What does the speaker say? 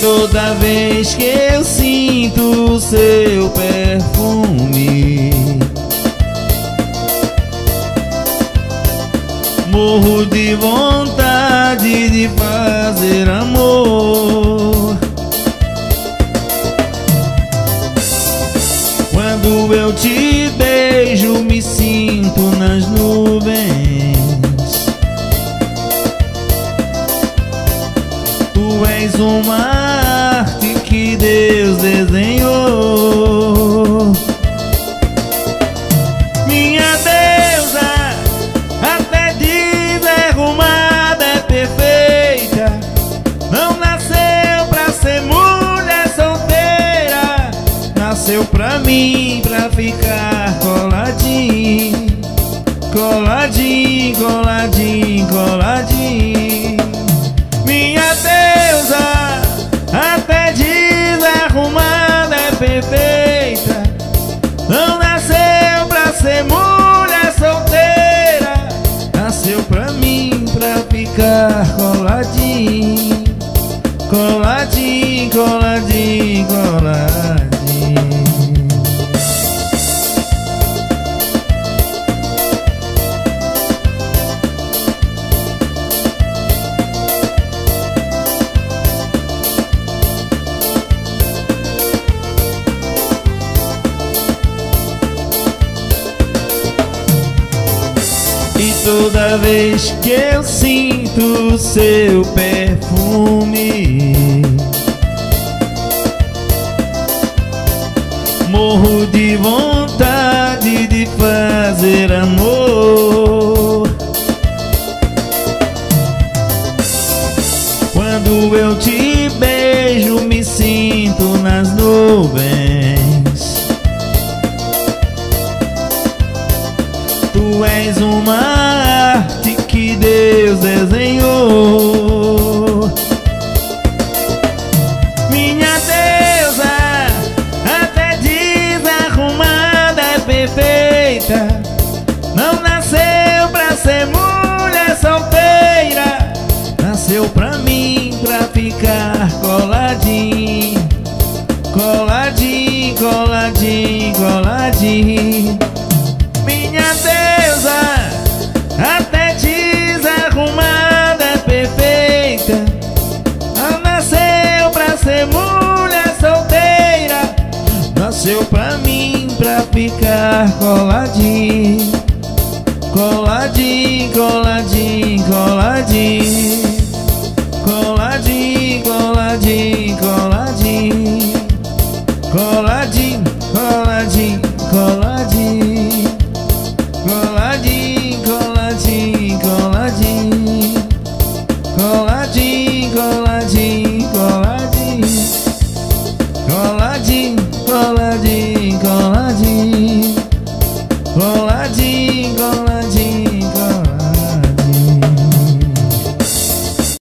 toda vez que eu sinto o seu perfume. Morro de vontade de fazer amor Tu és uma arte que Deus desenhou. Minha deusa, até desarrumada é perfeita. Não nasceu pra ser mulher solteira Nasceu pra mim, pra ficar coladinho Coladinho, coladinho, coladinho ficar coladinho Coladinho, coladinho, coladinho E toda vez que eu sinto o seu perfume. Morro de vontade de fazer amor. Quando eu te Deus desenhou Minha deusa, até desarrumada é perfeita. Não nasceu pra ser mulher solteira. Nasceu pra mim, pra ficar coladinho. Coladinho, coladinho, coladinho. Minha deusa, até Nasceu pra mim, pra ficar Coladinho, coladinho, coladinho Coladinho,